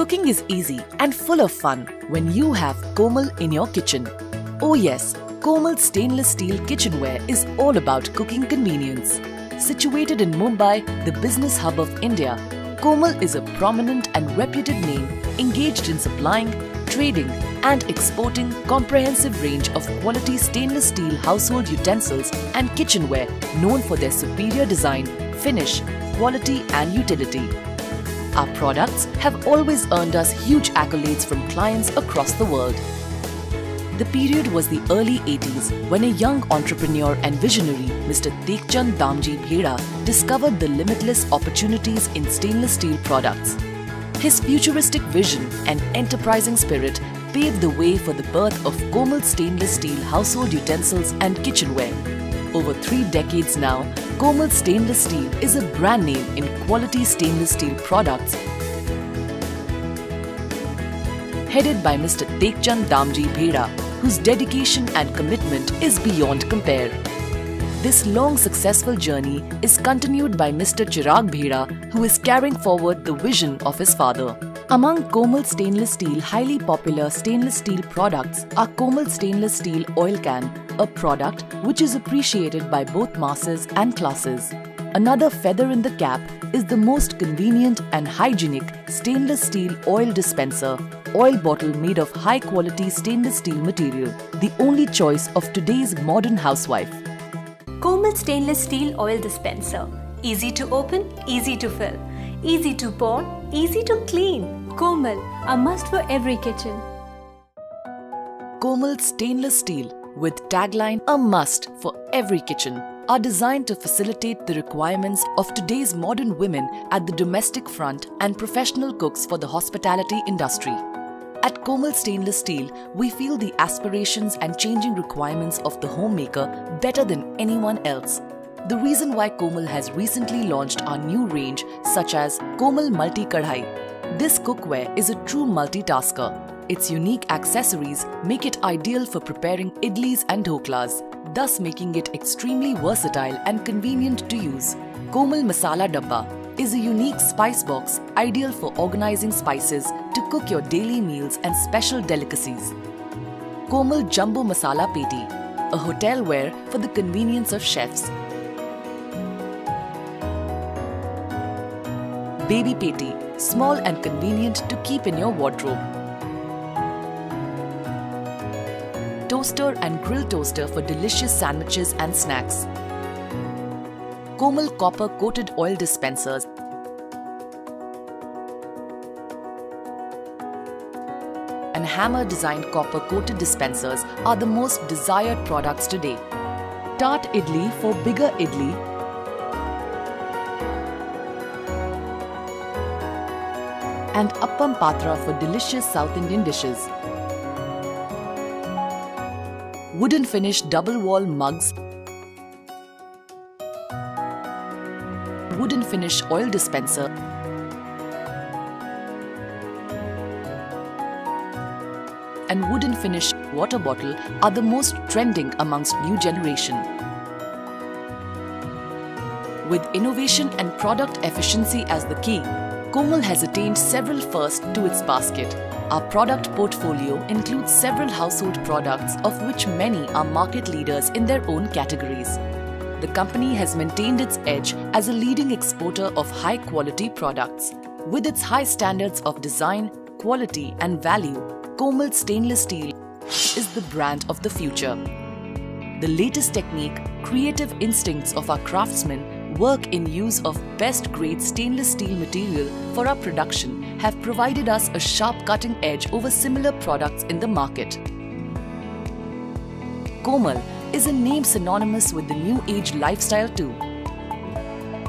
Cooking is easy and full of fun when you have Komal in your kitchen. Oh yes, Komal stainless steel kitchenware is all about cooking convenience. Situated in Mumbai, the business hub of India, Komal is a prominent and reputed name engaged in supplying, trading and exporting comprehensive range of quality stainless steel household utensils and kitchenware known for their superior design, finish, quality and utility. Our products have always earned us huge accolades from clients across the world. The period was the early 80s when a young entrepreneur and visionary, Mr. Tekchand Damji Bheda, discovered the limitless opportunities in stainless steel products. His futuristic vision and enterprising spirit paved the way for the birth of Komal stainless steel household utensils and kitchenware. Over three decades now, Komal Stainless Steel is a brand name in quality stainless steel products headed by Mr. Tekchand Damji Bheda, whose dedication and commitment is beyond compare. This long successful journey is continued by Mr. Chirag Bheda, who is carrying forward the vision of his father. Among Komal Stainless Steel highly popular stainless steel products are Komal Stainless Steel Oil Can, a product which is appreciated by both masses and classes. Another feather in the cap is the most convenient and hygienic stainless steel oil dispenser oil bottle made of high quality stainless steel material, the only choice of today's modern housewife. Komal Stainless Steel Oil Dispenser. Easy to open, easy to fill. Easy to pour, easy to clean. Komal, a must for every kitchen. Komal Stainless Steel with tagline A must for every kitchen are designed to facilitate the requirements of today's modern women at the domestic front and professional cooks for the hospitality industry. At Komal Stainless Steel, we feel the aspirations and changing requirements of the homemaker better than anyone else. The reason why Komal has recently launched our new range such as Komal Multi Kadhai. This cookware is a true multitasker. Its unique accessories make it ideal for preparing idlis and dhoklas, thus making it extremely versatile and convenient to use. Komal Masala Dabba is a unique spice box ideal for organizing spices to cook your daily meals and special delicacies. Komal Jumbo Masala Peti, a hotelware for the convenience of chefs. Baby Peti, small and convenient to keep in your wardrobe. Toaster and grill toaster for delicious sandwiches and snacks. Komal copper coated oil dispensers and hammer designed copper coated dispensers are the most desired products today. Tart idli for bigger idli and appam patra for delicious South Indian dishes. Wooden finish double wall mugs wooden finish oil dispenser and wooden finish water bottle are the most trending amongst new generation. With innovation and product efficiency as the key, Komal has attained several firsts to its basket. Our product portfolio includes several household products of which many are market leaders in their own categories. The company has maintained its edge as a leading exporter of high quality products. With its high standards of design, quality and value, Komal Stainless Steel is the brand of the future. The latest technique, creative instincts of our craftsmen work in use of best grade stainless steel material for our production have provided us a sharp cutting edge over similar products in the market. Komal is a name synonymous with the new age lifestyle too.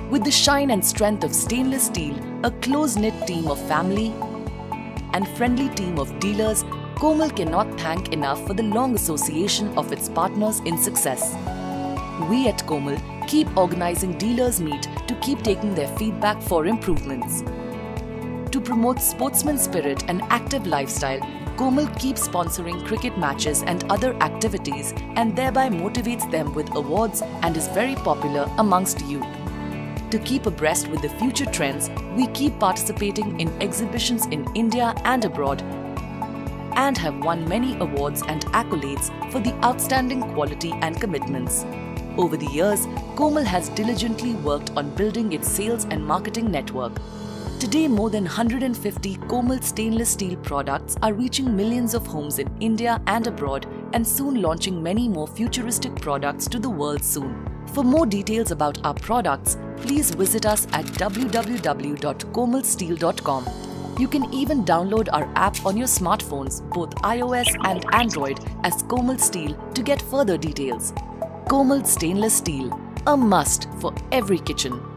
With the shine and strength of stainless steel, a close-knit team of family and friendly team of dealers, Komal cannot thank enough for the long association of its partners in success. We at Komal keep organizing dealers meet to keep taking their feedback for improvements. To promote sportsman spirit and active lifestyle, Komal keeps sponsoring cricket matches and other activities and thereby motivates them with awards and is very popular amongst youth. To keep abreast with the future trends, we keep participating in exhibitions in India and abroad and have won many awards and accolades for the outstanding quality and commitments. Over the years, Komal has diligently worked on building its sales and marketing network. Today, more than 150 Komal stainless steel products are reaching millions of homes in India and abroad and soon launching many more futuristic products to the world soon. For more details about our products, please visit us at www.komalsteel.com. You can even download our app on your smartphones, both iOS and Android, as Komal Steel to get further details. Komal Stainless Steel, a must for every kitchen.